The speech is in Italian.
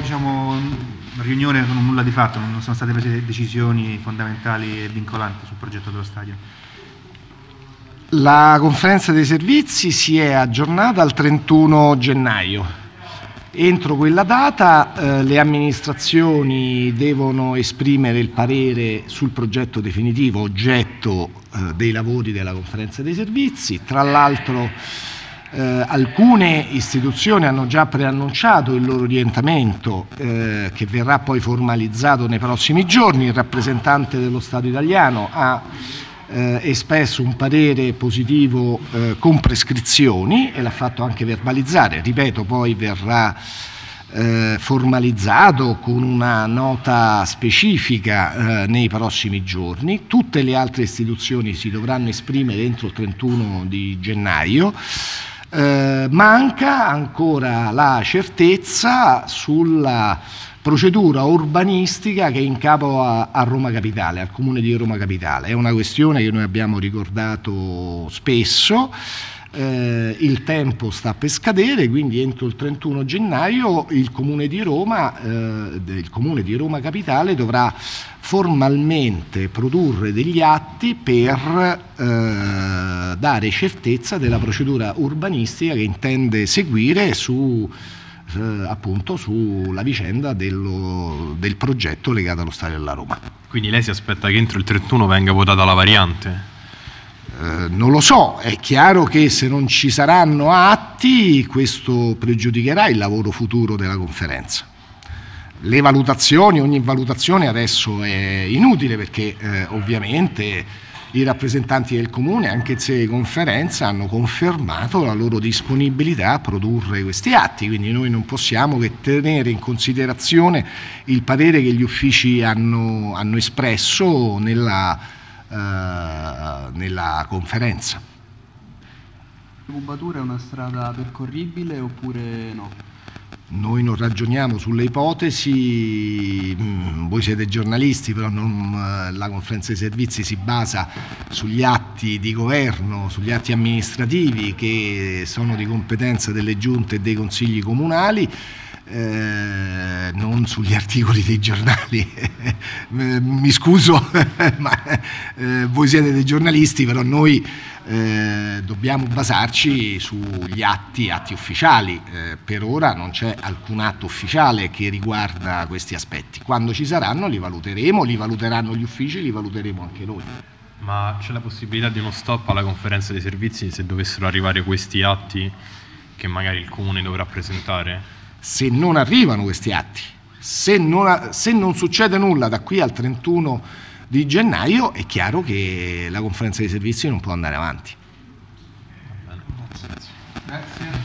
diciamo, riunione con nulla di fatto, non sono state prese decisioni fondamentali e vincolanti sul progetto dello stadio. La conferenza dei servizi si è aggiornata al 31 gennaio. Entro quella data eh, le amministrazioni devono esprimere il parere sul progetto definitivo oggetto eh, dei lavori della conferenza dei servizi. Tra l'altro eh, alcune istituzioni hanno già preannunciato il loro orientamento eh, che verrà poi formalizzato nei prossimi giorni. Il rappresentante dello Stato italiano ha eh, espresso un parere positivo eh, con prescrizioni e l'ha fatto anche verbalizzare, ripeto poi verrà eh, formalizzato con una nota specifica eh, nei prossimi giorni, tutte le altre istituzioni si dovranno esprimere entro il 31 di gennaio. Eh, manca ancora la certezza sulla procedura urbanistica che è in capo a, a, Roma Capitale, al Comune di Roma Capitale. È una questione che noi abbiamo ricordato spesso. Eh, il tempo sta per scadere, quindi entro il 31 gennaio il Comune di Roma, eh, il Comune di Roma Capitale dovrà formalmente produrre degli atti per eh, dare certezza della procedura urbanistica che intende seguire su eh, appunto sulla vicenda dello, del progetto legato allo stadio della Roma. Quindi lei si aspetta che entro il 31 venga votata la variante? Eh, non lo so, è chiaro che se non ci saranno atti questo pregiudicherà il lavoro futuro della conferenza. Le valutazioni, ogni valutazione adesso è inutile perché eh, ovviamente i rappresentanti del Comune, anche in di conferenza, hanno confermato la loro disponibilità a produrre questi atti, quindi noi non possiamo che tenere in considerazione il parere che gli uffici hanno, hanno espresso nella, eh, nella conferenza. La cubatura è una strada percorribile oppure no? Noi non ragioniamo sulle ipotesi, mm, voi siete giornalisti, però non, eh, la conferenza dei servizi si basa sugli atti di governo, sugli atti amministrativi che sono di competenza delle giunte e dei consigli comunali. Eh, non sugli articoli dei giornali. Mi scuso, ma eh, voi siete dei giornalisti, però noi eh, dobbiamo basarci sugli atti, atti ufficiali. Eh, per ora non c'è alcun atto ufficiale che riguarda questi aspetti. Quando ci saranno li valuteremo, li valuteranno gli uffici, li valuteremo anche noi. Ma c'è la possibilità di uno stop alla conferenza dei servizi se dovessero arrivare questi atti che magari il Comune dovrà presentare? Se non arrivano questi atti, se non, se non succede nulla da qui al 31 di gennaio è chiaro che la conferenza dei servizi non può andare avanti.